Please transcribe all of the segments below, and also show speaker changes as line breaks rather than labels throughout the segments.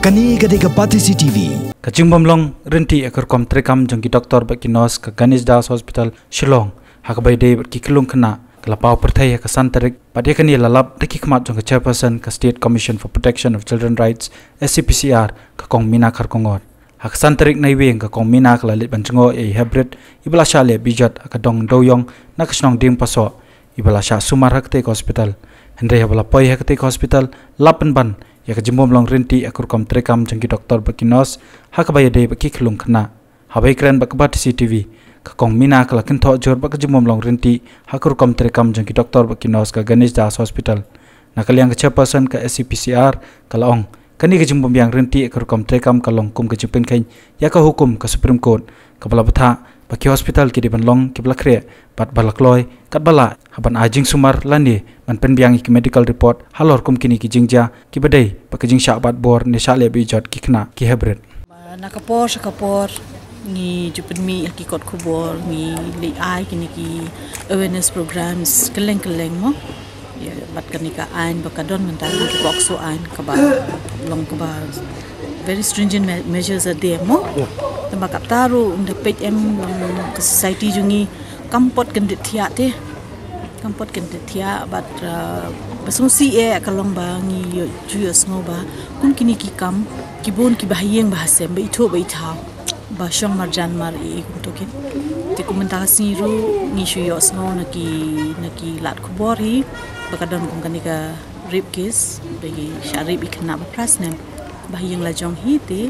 Kani gade ka Pati CTV.
Kaching bomlong rinti ekor kom trekam jangki doktor baki nos ke Ganesh Das Hospital Shillong hakabai de ki kilung kena kelapau perthai ka santarik padya kani deki kmat jang chairperson ka State Commission for Protection of Children Rights SCPCR ka kong mina khar kongot hak santarik nai weng ka kong mina kala lit bancungo e hybrid ibla shale bijat ka dong doyong na kasnong ding paso ibla sha sumar hakte hospital hendre habla poi hakte hospital lapan ban ya ka jimbom long rinti akur kom trekam jangki doktor bakinos hakabaya de baki khulung khna habai kran bakbat CCTV ka kong mina kala kin tho jor bak jimbom long rinti hakur kom trekam jangki doktor bakinos ka Ganesh Das Hospital. Nakaliang ka chairperson ka SCPCR kala ong kani ka jimbom yang rinti akur kom trekam kalong kum ka jipen khain ya ka hukum ka Supreme Court. Ka bala baki hospital ki diban long ki blakre pat balak loy kat bala haban ajing sumar lani man pen biang ki medical report halor kum kini ki jingja ki badai baki jing sha bat bor ne sha le bi jot ki khna ki hebret
nakapor sakapor ni jupen mi ki kot kubor ni li ai kini ki awareness programs keleng keleng mo ya bat kani ka ain bakadon man ta ki box so ain ka ba long ka ba very stringent measures are there mo tamba kap taru unda page em ke society jungi. Kampot kan thia te kampot kan thia but uh, basung si e kalong ba ngi juyo smo ba. Kun kini ki kam ki bon ki bahiyeng ba se ba itho ba itha ba shong marjan mar e kum to kin te si ru ngi shu yo smo na ki na ki lat ku bori ba kadon kum kan ka rape case bagi syarib ikna ba prasnem bahiyang la jong hi te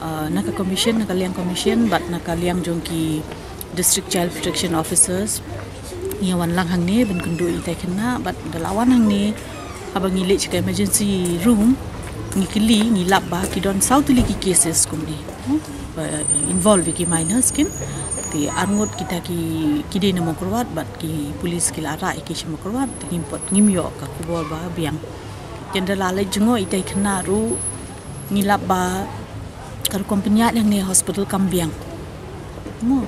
uh, naka commission naka liang commission but naka liang jong ki district child protection officers. Ni wan lang hang ne ben kundu i tai kena but da lawan hang ne abang ni lech ka emergency room ni kili ni lab ba ki don south li ki cases kum ni. Uh, involve ki minors kin. Ti angot kita ki kide na mokrwat but ki police ki lara ki shi mokrwat ti import ngimyo ka kubor ba biang. Kendala le jungo itai kena ru ngilap ba kar kompenya yang ni hospital kambiang. Mo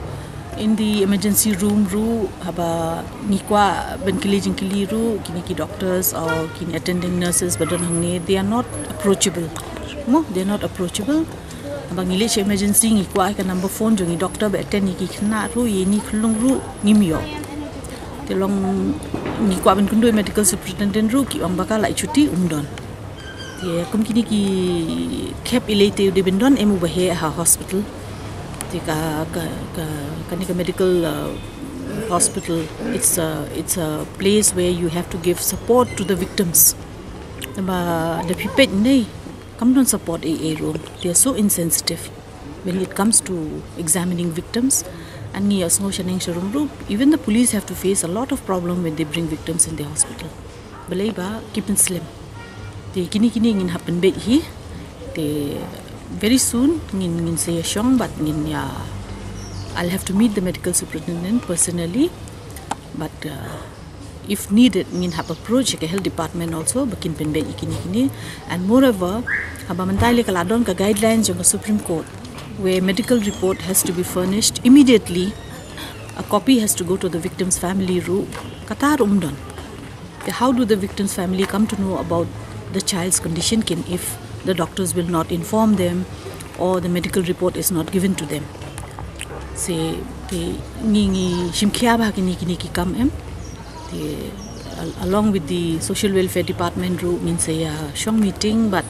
in the emergency room ru haba ni kwa ben kili jing kili ru kini ki doctors or kini attending nurses badon hang they are not approachable. Mo they are not approachable. Haba ngile che emergency ni kwa ka number phone jong doctor ba attend ki khna ru ye ni khulung ru ni mio te long ni kwa ben kundu medical superintendent ru ki bakal lai chuti umdon Ya, kum kini ki cap ilate di bendon emu bahe ha hospital. Tika ka ka medical uh, hospital. It's a it's a place where you have to give support to the victims. Ba the pipet nei come don't support AA. They are so insensitive when it comes to examining victims. And. Even the police have to face a lot of problem when they bring victims in the hospital. Balai ba keep it slim te kini kini ingin happen bet hi. Very soon ingin ingin saya shong but ingin ya I'll have to meet the medical superintendent personally. But uh, if needed ingin have approach ke health department also bakin pen bet kini kini. And moreover haba mentai le kaladon ka guidelines jong supreme court where medical report has to be furnished immediately. A copy has to go to the victim's family room. Katar umdon. How do the victim's family come to know about the child's condition can if the doctors will not inform them or the medical report is not given to them. Se te ngi shimkhia ba kini kini ki kam em. Te along with the social welfare department ru min se ya shong meeting but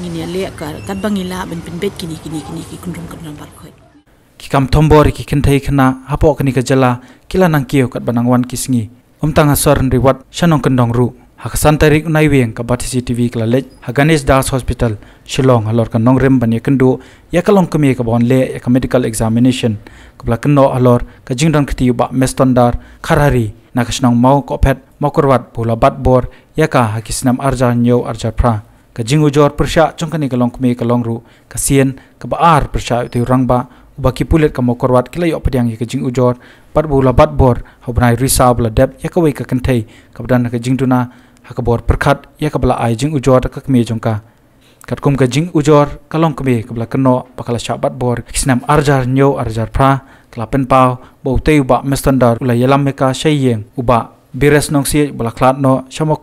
ngi ne le ka kat bangila ben pen bet kini kini kini ki kundum kan bar khoi.
Ki kam thombor ki kin thai khna hapo kani ka jala kila nang kiyo kat banang wan kisngi umtang asor riwat shanong kendong ru Hakasan tarik unai weng ke bat CCTV ke lalej Haganis Das Hospital Shillong halor ke nongrem ban ya kendo ya kalong kemi ke bon le ya ke medical examination ke bela kendo halor ke jingdon keti ba mestondar karhari na ke senang mau ko pet mau korwat bola bat bor ya ka hakisnam arja nyo arja pra ke jingu jor persya chongkani ke long kemi ke long ru ke sien ke ba ar persya itu rang ba ubaki pulet ke mau korwat kila yo pediang ya ke jingu jor bat bola bat bor hobnai risab la dep ya ke wei ke kentai ke badan ke jingduna hakabor perkhat ya kabla ai jing ujor ka kme jongka kat kum ka jing ujor kalong kme kabla kno pakala shabat bor kisnam arjar nyo arjar phra klapen pau bo te uba mestandar ula yelam meka uba bires nong si bala klat no shamo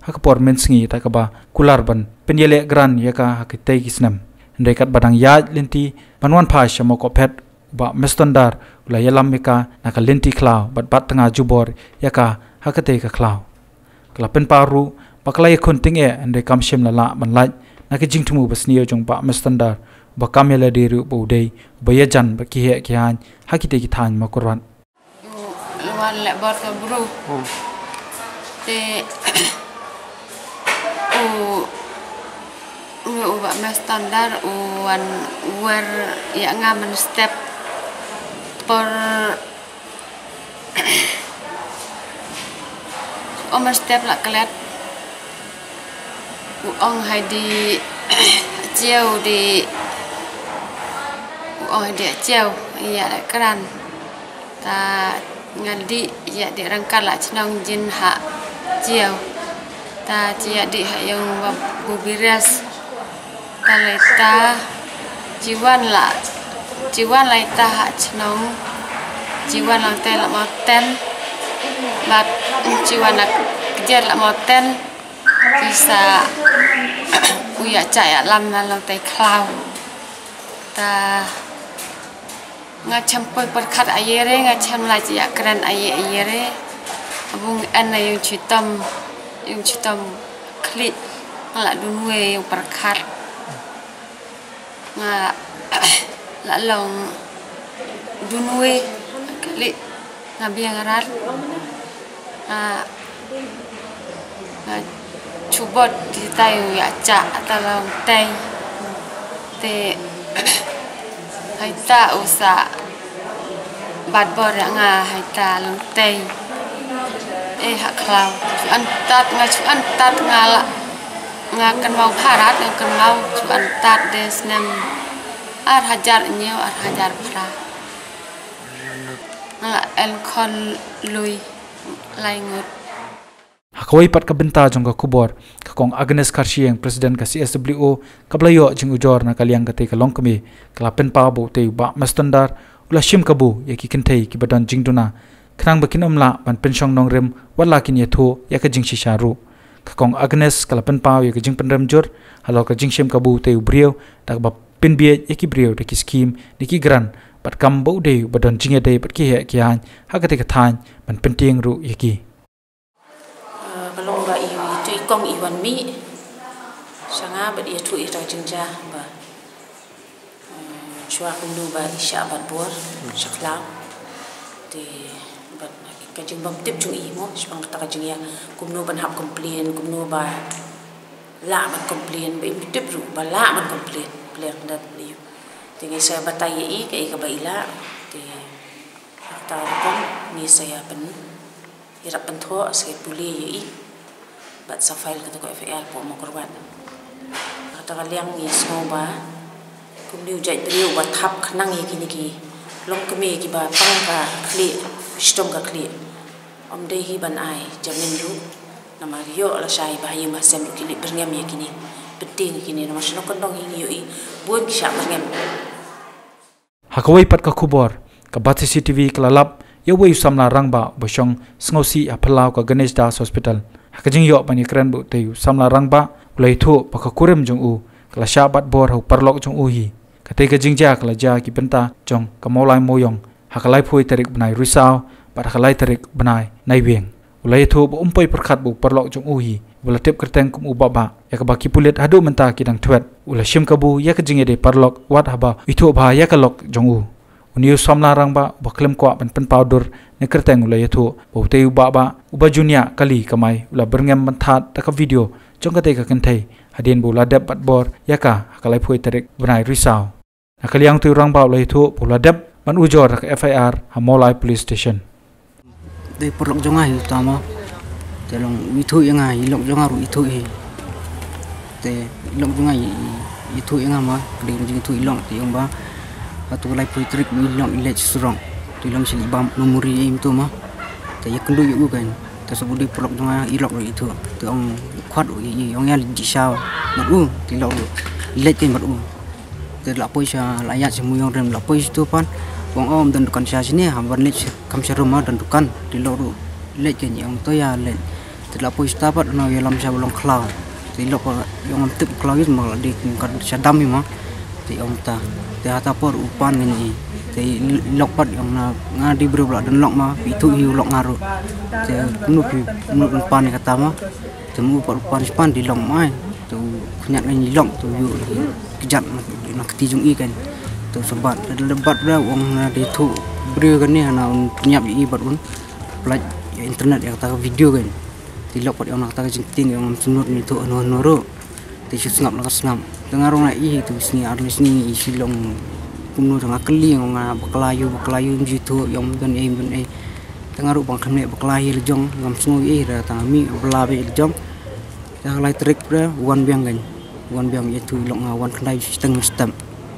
hakapor mensngi ta kaba kular ban penyele gran ya ka hakite kisnam. Ndekat badang ya linti manwan pha shamo ko phet ba mestondar ula yalam meka naka linti klau bat bat tanga jubor ya ka hakate ka klau kala pen paru baklai khunting e ande kam shem la la man lai. Naka jing thumu basniyo jong ba mestondar ba kamela diru bu dei ba ya jan ba ki he ki han hakite ki than ma kurwan
luan lek bor ke bro te u u u ba me standar u wan wer ya nga men step. Por o men step la klet u ong hai di chiêu di u ong hai di chiêu ya la kran ta ngadi ya di rangkal la chnong jin ha chiêu ta chia di ha yang bubiras ta lai ta jiwan la jiwan lai ta ha chnong jiwan lang te la mo ten bat jiwan la kejar la mo ten bisa uya caya lam lang te klau ta nga champoi par khat ayere nga cham la ji akran aye ayere abung an na yung chitam yung chitam klit la dunwe yung par khat nga la long dunwe klit nga biang rat chubot di tayu ya ca atalau tay te hai ta usa bạt bờ đã ngà hai ta lung tay e hạ khlau ăn tát ngà chú ăn tát ngà lạ ngà cần mau phá rát ngà cần mau chú ăn tát để xem ar hajar nhiều ar hajar phá ngà em con lui lai ngut.
Hakawai pat ka benta jong ka kubor ka kong Agnes Karshieng president ka CSWO kablayo jing ujor na kaliang ka te ka longkami kala pen pa bo te ba mastandar ula shim kabu ya ki kintei ki badon jing duna khnang bakin omla ban penshong nong rem wala kin ye tho ya ka jing shisharu ka kong Agnes kala pen pa ya ka jing penrem jor halo ka jing shim kabu te brio tak ba pin bie ya ki brio de ki scheme de ki gran pat kam bo de badon jing ye de pat ki he ki han ha ka te ka than ban pen tieng ru ya ki
kalong ba iwi tu ikong iwan mi sanga ba dia tu ira jingja ba chua kundu ba isha ba bor shakla te ba ka jing bam tip chung i mo shpang ta ka jing ya kumnu ban hap complain kumnu ba la ban complain ba im tip ru ba la ban complain. Plan dat li te ngi sa ba tai i ka i ka ba ila? Te ta kom ni saya pen irap pentho saya puli i bat sa file kata ko FAL po mo korban. Kata kaliang ni ba kum liu jai brio ba thap khnang ye kini ki long keme ki ba pang ka kli stom ka kli om de hi ban ai jamin ru nama rio la shai ba yim ba sem ki li berngam ye kini penting kini. Nama shno kondong hi yo i buon ki sha berngam
hakawai pat ka khubor ka bat CCTV klalap ya wei samla rangba bosong sngosi a phalau ka Ganesh Das Hospital hakajing yo pani kran bu te samla rangba ulai thu pa ka kurem jong u kala shabat bor ho parlok jong u hi ka te ka jingja kala ja ki benta jong ka molai moyong hakalai phui tarik banai risau pa hakalai tarik banai nai weng ulai thu bu umpoi perkhat bu parlok jong u hi wala tep kerteng kum u baba ya ka baki pulet hadu menta ki dang thwet ula shim ka bu ya ka jinge de parlok wat haba. Ithu ba ya ka lok jong u. Uniu somla rangba baklem kwa ban pen powder. Ne kerteng ula yathu bote u baba uba junia kali kamai ula berngem menthat ta ka video. Jong ka te ka hadin la dep bat bor. Yaka hakalai phui terek banai risau. Nakaliang tu rangba ula yathu bu la dep ban ujor ka FIR Hamolai Police Station.
De por lok jonga hi tama te long wi thu yanga hi lok jonga ru i thu hi te lok jonga hi i thu yanga ma de jing thu i long te yong ba atu lai pui trik mi long i lech surong tu long sili bam numuri im tu ma te ya kendu yu kan te so budi por lok jonga i lok ru i thu te ong khat ru i ong ya ji sao. Ma u ti lok ru lech ke ma u. Te la poi sa la ya semu yong rem la poi tu pan wong om dan dukan sia sini ham ban lech kam sa rumah dan dukan di lok ru lech ke nyong to ya lech te la poi sta pat no ya lam sa bolong klau te thì lộc yang am tip kalau gitu malah di syadam ni mah thì ông ta por upan ni. Thì lộc pat yang na ngadi berbela dan lok mah itu hiu lok ngaru thì nu pi nu upan kata mah. Temu por upan span di lok mai tu kenyak ni lok tu hiu kejat nak ketijung i kan. Tu sebat lebat dah orang na di tu beri kan ni na penyap i bat pun. Pelaj internet yang kata video kan tilok pat yang nak kata jengting yang sunut ni tu anu anu ro ti ngap nak ngam dengar orang i tu sini ar sini i silong kumno dengan keli yang ngah bekelayu bekelayu jitu yang dan eh ben eh. Dengar bang kene bekelayu lejong ngam sungu i ra tang mi belabe lejong yang lai trik pra wan biang kan. Wan biang itu lok ngawan kendai setengah stem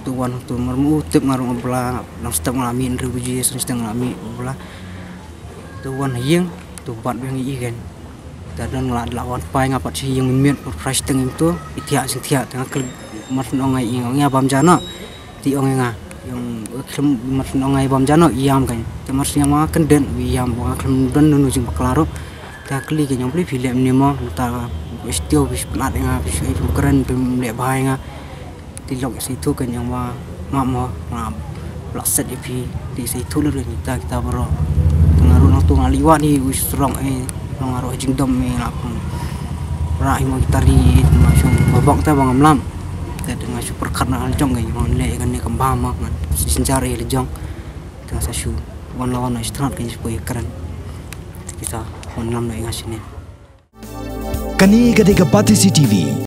tu wan tu marmu tip ngarung bela nang stem ngami nri buji setengah ngami bela tu wan hieng tu bat biang i kan dan ngelak lawan pai ngapat si yang miet price teng itu. Itiak sing tiak tengah kel mas nongai ngai bam jana. Ti ong nga yang kem mas nongai bam jana iam kan. Te mas yang ma kenden iam. Bo kem den nu jing baklaro ta kli ke nyong beli film ni mo ta wis tio wis plat nga wis ai keren pem le bai nga ti lok si tu kan yang ma ma mo ma plaset ipi ti si tu le ni. Ta kita bro tengah runang tu ngaliwat ni wis strong eh nang aro jing dom me nak ra imo tari masuk babak ta bang amlam. Ta dengan super karna al jong ngai mon le kan ni kamba ma kan. Sinjare le jong ta sa shu wan lawan istrat kan sepoi keren kita mon lam na ingasine
Kani Gadega Pati CTV